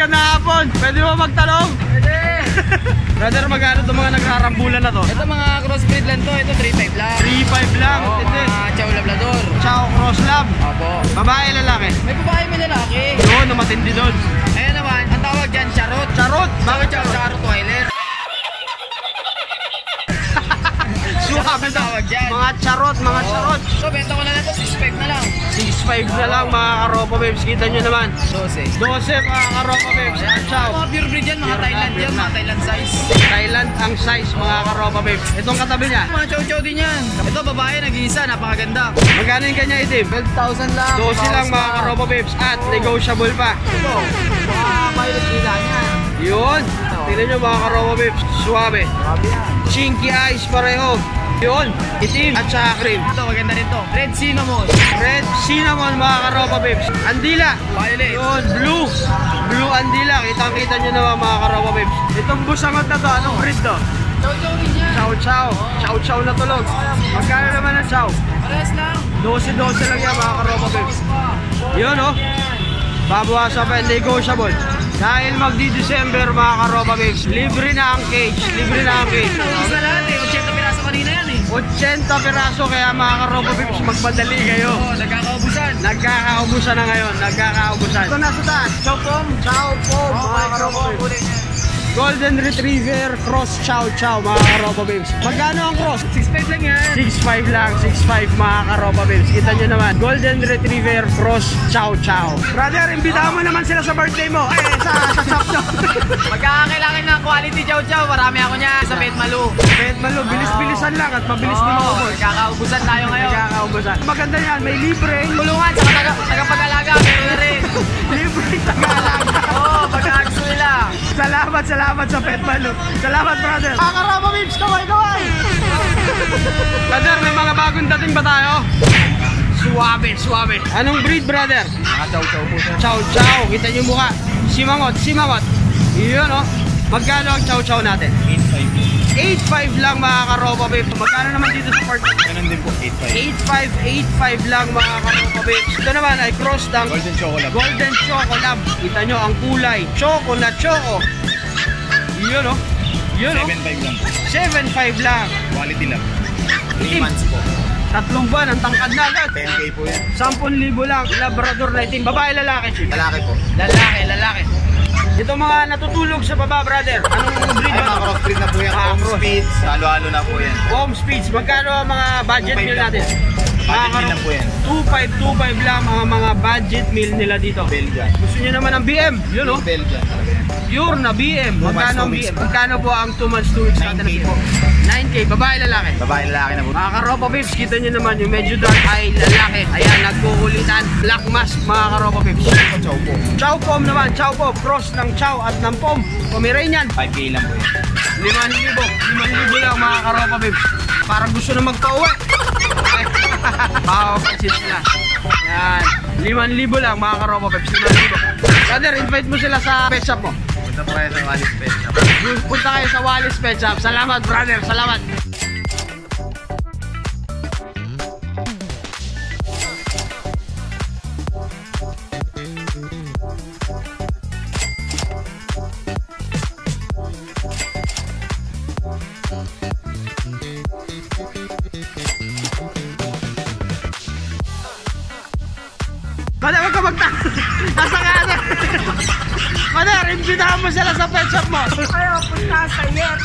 Yun, pwede mo magtanong? Pwede. Brother, magkano itong mga nagharambulan na to? Ito mga crossbreed lang to. Ito 3.5 lang. 3.5 lang. Oo, Tindi. mga chow labrador. Ciao, cross lab. Opo. Babae, lalaki. May babae may lalaki. Yun, na matindi doon. Ayan naman, ang tawag dyan, charot. Charot! Bakit chow sa Rottweiler? Suwabe Ang tawag dyan. Mga charot, mga charot. So, benta ko na lang ito, 6.5 na lang. 6.5 na lang mga karopa babes. Kita nyo naman. 12. 12 mga karopa babes. Ayan, ciao. Mga pure breed yan, mga Thailand na, yan, mga. Thailand size. Thailand ang size mga karopa babes. Itong katabi niya. Mga chow-chow din yan. Ito, babae, nag-iisa, napakaganda. Magkano yung kanya itim? 12,000 lang. 12 lang mga karopa babes. At negotiable pa. Ito, mga pilot nila niyan. Yun. Tingnan nyo mga karopa babes. Suwabe. Grabe yan. Chinky eyes pareho. Yun. Itim at saka cream. Ito, maganda rin to. Red cinnamon. Red cinnamon mga karopa babes. Andila. Violet. Yun, blue. Blue andila. Kitang kita nyo naman mga karopa babes. Itong busangot na to, anong breed to? Chow-chow din yan. Chow chow. Chow chow na tulog. Magkano naman ang chow? Pares lang. 12-12 lang yan mga karopa babes. Yun oh. Babawasan pa, negotiable. Dahil magdi-December mga karopa babes. Libre na ang cage. Libre na ang cage. Isa lahat eh. 80 piraso kaya mga karopa babes, magmadali kayo. Oo, nagkakaubusan. Nagkakaubusan na ngayon, nagkakaubusan. Ito nasa taas. Chow pom. Chow pom. Oo, mga yan. Golden Retriever Cross Chow Chow mga karopa babes. Magkano ang cross? 6.5 lang yan. 6'5 lang, 6'5 mga karopa babes. Kita nyo naman, Golden Retriever Cross Chow Chow. Brother, imbitahan mo naman sila sa birthday mo. Ay, sa, sa shop nyo. Magkakailangan ng quality chow-chow. Marami ako niya sa Pet Malu. Kahit malo, bilis-bilisan lang at mabilis din Oo, maubos. Nagkakaubusan tayo ngayon. Nagkakaubusan. Maganda yan, may libre. Tulungan sa taga, tagapag-alaga. Meron na rin. Libre tagalaga. Oo, gusto nila. Salamat, salamat sa Pet Malo. Salamat, brother. Karopa babes, kaway, kaway. brother, may mga bagong dating ba tayo? Suwabe, suwabe. Anong breed, brother? Mga chow-chow po sir. Chow chow. Kita niyo yung mukha. Simangot, simangot. Yun oh. Magkano ang chow chow natin? 8.5 lang mga karopa babe. Magkano naman dito sa part? Ganun din po, 8.5. 8.5, 8.5 lang mga karopa babe. Ito naman ay cross ng Golden chocolate. Golden Choco Lab. Kita nyo ang kulay. Choco na choco. Yun oh. Yun oh. 7.5 lang. 7.5 lang. Quality lang. Itim. po. Tatlong buwan ang tangkad na agad. 10k po yan. 10,000 lang. Labrador na itim. Babae, lalaki. Lalaki po. Lalaki, lalaki. Ito mga natutulog sa baba, brother. Anong breed Ay, crossbreed na po yan. Ah, Home cross. speed. Halo-halo na po yan. Home speeds. Magkano ang mga budget 2.5 meal natin? po. Budget meal lang po yan. 2.5, 2.5 lang ang mga budget meal nila dito. Belgian. Gusto niyo naman ng BM? Yun oh. Belgian. Pure na BM. Magkano ang BM? po. Magkano po ang 2 months, 2 weeks 9K natin na po. BM? 9K. Babae, lalaki. Babae lalaki na po. Mga karopa babes, kita nyo naman yung medyo dark eye lalaki. Ayan, nagkukulitan. Black mask, mga karopa babes. Chow po. Chow pom naman, chow pom. Cross ng chow at ng pom. Pomeranian. 5k lang po yan. 5,000. 5,000 lang mga karopa babes. Parang gusto na magpauwi. Makapansin sila. Yan. 5,000 lang mga karopa babes. 5,000. Brother, invite mo sila sa pet shop mo. Punta po kayo sa Wallis Pet Shop. Punta kayo sa Wallis Pet Shop. Salamat brother, salamat. Mo sila sa pet shop mo. Ayaw, punta sa Yet.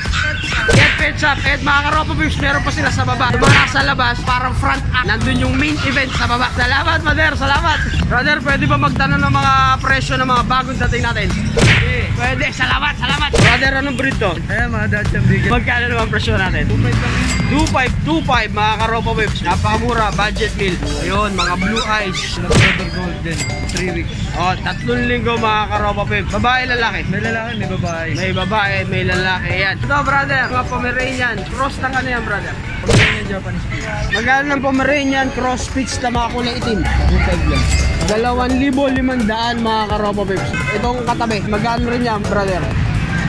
Get Pet Shop at mga karopa babes, meron pa sila sa baba. Yung mga nasa labas, parang front act. Nandun yung main event sa baba. Salamat, Mother. Salamat. Brother, pwede ba magtanong ng mga presyo ng mga bagong dating natin? Pwede. Pwede. Salamat, salamat. Brother, anong breed to? Ayan mga dad yung bigyan. Magkano naman presyo natin? 2.5, 2.5 mga karopa babes. Napakamura, budget meal. Ayun, mga blue eyes. Labrador Golden. 3 weeks. Oh, tatlong linggo mga karopa babes. Babae, lalaki. May lalaki, may babae. May babae, may lalaki. Yan. Ito, brother. Mga Pomeranian. Cross ng ano yan, brother? Yung Japanese. Magkano ng Pomeranian cross pitch na mga kulay itim? 2.5 lang. 2,500 mga karopa babes. Itong katabi, magkano rin yan, brother?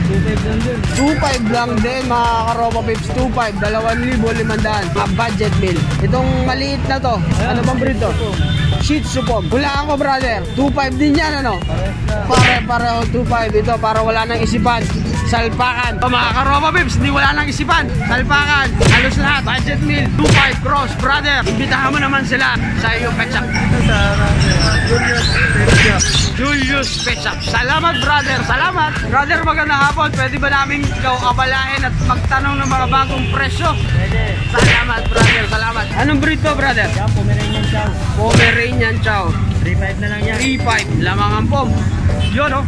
2.5 lang din. 2,500 lang din mga karopa babes. 2,500, 2,500. Ang budget meal. Itong maliit na to, ano bang breed to? Shih Tzu po. Hulaan ko, brother. 2.5 din yan, ano? Pare-pareho 2.5. Ito, para wala nang isipan. Salpakan. O, mga karopa bibs, hindi wala nang isipan. Salpakan. Halos lahat. Budget meal. 2.5 cross, brother. Imbitahan mo naman sila sa iyong pet shop. Julius Pet Shop. Salamat, brother. Salamat. Brother, magandang hapon. Pwede ba namin ikaw at magtanong ng mga bagong presyo? Pwede. Salamat, brother. Salamat. Anong breed to, brother? Yan, Pomeranian Chow. Pomeranian Chow. 3.5 na lang yan. 3.5. Lamang ang pom. Yun, oh.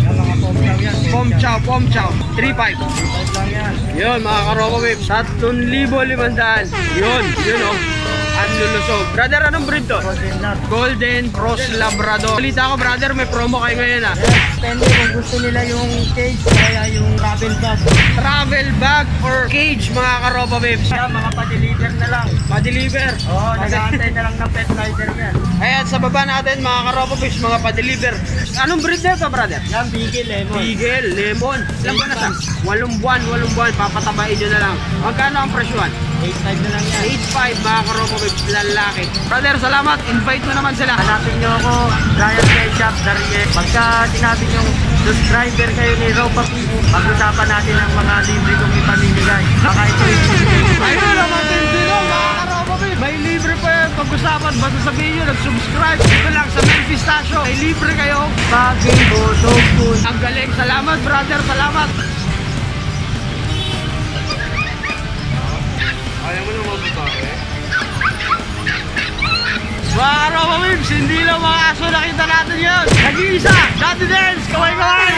Yan, mga Pom Chow yan. Pom Chow, Pom Chow. 3.5. 3.5 lang yan. Yun, mga karoko waves. 3,500. Yun, yun, oh. Ang lulusog. Brother, anong breed to? Golden. Golden Cross Labrador. Balita ko, brother, may promo kayo ngayon, ah. Yes, depende kung gusto nila yung cage kaya yung travel bag. Travel bag or cage, mga karopa waves. Yan, mga pa-deliver na lang. Pa-deliver. Oo, oh, nag-aantay na lang ng pet rider yan. Ayan, sa baba natin, mga karopa waves, mga pa-deliver. Anong breed na ito, brother? Yan, bigil lemon. Bigel, lemon. Ilang buwan na sa? Walong buwan, walong buwan. Papatabain nyo na lang. Magkano ang presyoan? 8.5 na lang yan. 8.5 mga waves, lalaki. Brother, salamat. Invite mo naman sila. Hanapin nyo ako, Brian Pet Shop, Darie. Pagka sinabi nyo subscriber kayo ni Ropa TV, pag-usapan natin ang mga libre kong ipamimigay. Baka ito yung Ayun naman din dito, mga waves. May libre pa yan. Pag-usapan, basta sabihin nyo, nag-subscribe. Dito lang sa Memphis Stasyo. May libre kayo. bagay dog food. Ang galing. Salamat, brother. Salamat. Ayaw mo naman babae. Mga karopa waves, hindi lang mga aso nakita natin yun. Nag-iisa, Daddy Dance, kaway-kaway.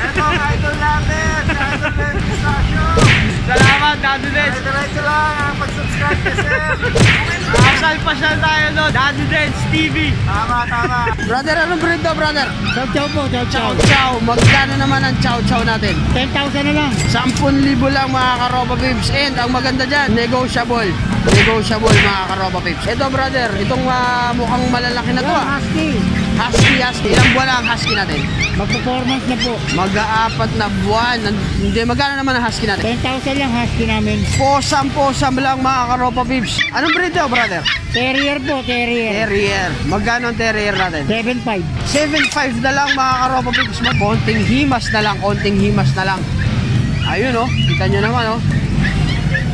Ito ang idol natin! Idol Ben Pistachio! Salamat, Daddy Dance. Diretso lang ang pag-subscribe kasi! Pasal-pasal tayo doon. Daddy Dance TV. Tama, tama! Brother, anong breed daw, brother? Chow chow po, chow Chow Chow. Magkano naman ang Chow Chow natin? 10,000 na lang! 10,000 lang mga karopa pips. And ang maganda dyan, negotiable. Negotiable mga karopa pips. Ito brother, itong ah, mukhang malalaki na to ah. Husky! Husky, husky. Ilang buwan na ang husky natin? Mag-performance na po. Mag-aapat na buwan. Hindi, magkano naman ang husky natin? 10,000 lang husky namin. Posam-posam lang mga karopa pips. Anong breed daw brother? Terrier po, terrier. Terrier. Magkano ang terrier natin? 7.5. 7.5 na lang mga karopa pips. Konting himas na lang, konting himas na lang. Ayun oh, kita nyo naman oh.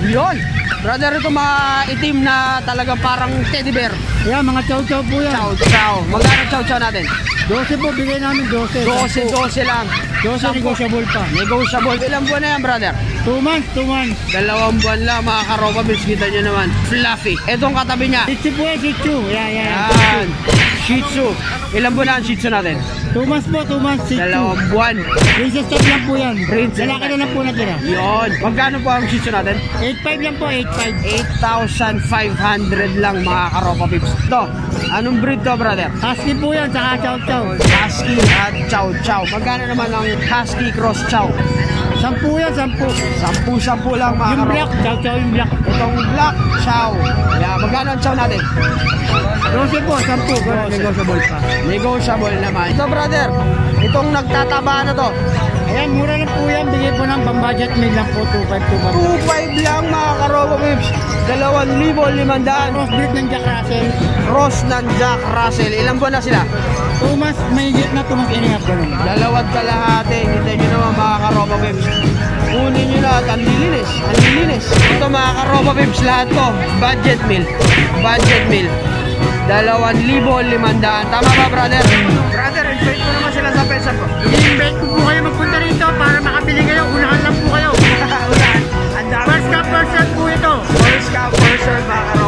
Yun. Brother, ito mga itim na talaga parang teddy bear. Yan, mga chow chow po yan. Chow, chow. Magkano chow chow natin? 12 po, bigay namin 12. 12, 12 lang. 12 negotiable pa. Negotiable. Ilang buwan na yan, brother? 2 months, 2 months. Dalawang buwan lang, mga karopa bills. Kita nyo naman. Fluffy. Itong katabi niya. Shih Tzu po yan, Shih Tzu. Yan, yan. Yan. Shih Tzu. Ilang buwan na ang Shih Tzu natin? 2 months po, 2 months, Shih Tzu. Dalawang buwan. Princess type lang po yan. Princess Lalaki na lang po natira. Yun. Magkano po ang Shih Tzu natin? 8.5 lang po, 8.5. 8,500 lang mga karopa pips. Ito, anong breed to brother? Husky po yan, saka chow chow. Husky at Chow Chow. Magkano naman ang Husky Cross Chow? Sampu yan, sampu. Sampu-sampu lang mga Yung black, chow chow yung black. Itong Black Chow. Yeah, magkano ang Chow natin? 12 po, sampu. Pero negotiable pa. Negotiable naman. Ito brother, itong nagtataba na to. Ayan, mura lang po yan. Bigay po ng pambudget meal lang po, 2.5, 2.5. 2.5 lang mga karopa pips. 2,500. Crossbreed ng Jack Russell. Cross ng Jack Russell. Ilang buwan na sila? 2 months, may higit na 2 months iningap ganun. Dalawat kalahati. Kita nyo naman mga karopa pips. Kunin nyo na at ang lilinis. Ang lilinis. Ito mga karopa pips, lahat to. Budget meal. Budget meal. 2,500. Tama ba, brother? Brother, invite ko naman sila sa pesa ko. I-invite ko po kayo magpunta rito para makabili kayo. Unahan lang po kayo. Unahan. Ang dami. First come, first serve po ito. First come, first serve, mga